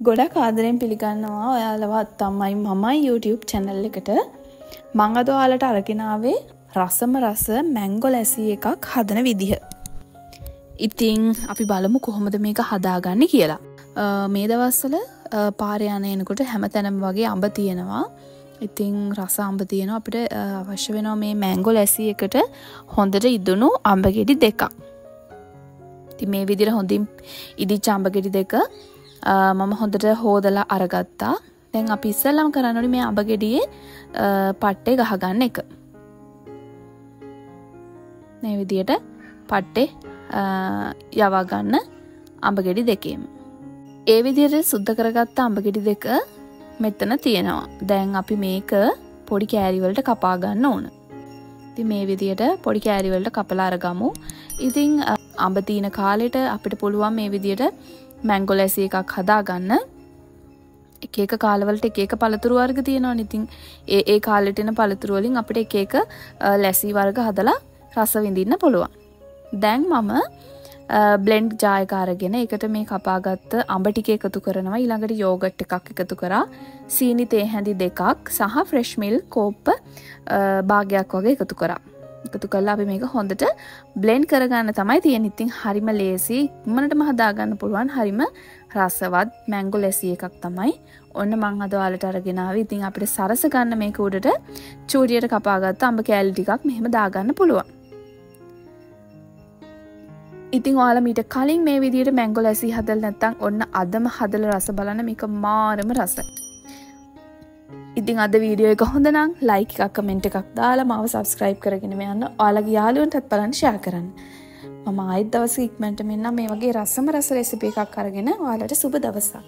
ගොඩක් ආදරෙන් පිළිගන්නවා ඔයාලවත් අම්මයි මමයි YouTube චැනල් එකට මං අද ඔයාලට අරගෙනාවේ රසම රස මැංගො ලැසී එකක් හදන විදිහ. ඉතිං අපි බලමු කොහොමද මේක හදාගන්න කියලා. මේ දවස්සල පාරයනයනකොට හැම තැනම් වගේ අඹ තියෙනවා. ඉතිං රස අම්ඹ තියෙන අපිට අවශ්‍ය වෙනවා මේ මැංගො ලැසි එකට හොඳට ඉදුණු අම්ඹගෙඩි දෙකක්. ති මේ විදිර හොඳින් ඉදිච්ච අම්ඹගෙඩි දෙක මම හොඳට හෝදලා අරගත්තා. දැන් අපි ඉස්සල්ලම් කරන්නනි මේ අඹගෙඩියේ පට්ටේ ගහගන්න එක. මේ විදියට පට්ටේ යවාගන්න අඹගෙඩි දෙකේම. ඒ විදියට සුද්ධ කරගත්ත අඹගෙඩි දෙක මෙතන තියෙනවා. දැන් අපි මේක පොඩි කෑරිවලට කපාගන්න ඕන. ති මේ විදියට පොඩි කෑරිවලට කපලා අරගමු. ඉතිං අඹතිීන කාලෙට අපිට පුළුවන් මේ විදියට මැංගො ලැසි එකක් හදාගන්න. එක කාලවලට එක පළතුරු වර්ග තියෙනවා නිතින් ඒ ඒ කාලෙටෙන පළතුරුවලින් අපිට එක එක ලැසි වර්ග හදලා රස විඳින්න පුළුවන්. දැන් මම බ්ලෙන්ඩ් ජායකාරගෙන එකට මේ කපාගත්ත අඹටික එකතු කරනවා. ඊළඟට යෝගට් එකක් එකතු කරා. සීනි තේ හැඳි දෙකක් සහ ෆ්‍රෙශ්මිල් කෝප්ප භාගයක් වගේ එකතු කරා. එකතු කල්ලා අපි මේක හොඳට බ්ලෙන්් කරගන්න තමයි තියෙන ඉතින් හරිම ලේසි ඉක්මනටම හදාගන්න පුළුවන් හරිම රසවත් මැංගු ලැසිය එකක් තමයි. ඔන්න මං හදවාලට අරගෙනාව ඉතින් අපිට සරස ගන්න මේක උඩට චූරියට කපාගත්ත අඹ කෑලි ටිකක් මෙහෙම දාගන්න පුළුවන්. ඉතින් ඔයාල මීට කලින් මේ විදියට මැංගො ලැසි හදල් නැත්තං ඔන්න අදම හදල රස බලන මේක මාරම රසයි. ඉතින් අද වීඩියෝ එක හොඳ නම් ලයික් එකක් කමෙන්ට් එකක් දාලා මාව සබස්ක්‍රයිබ් කරගෙන යන්න ඔයාලගේ යාළුවන්ටත් බලන්න ෂෙයා කරන්න. මම ආයිත් දවස ඉක්මනට මෙන්න මේ වගේ රසම රස රෙසිපි එකක් අරගෙන ඔයාලට සුබ දවසක්.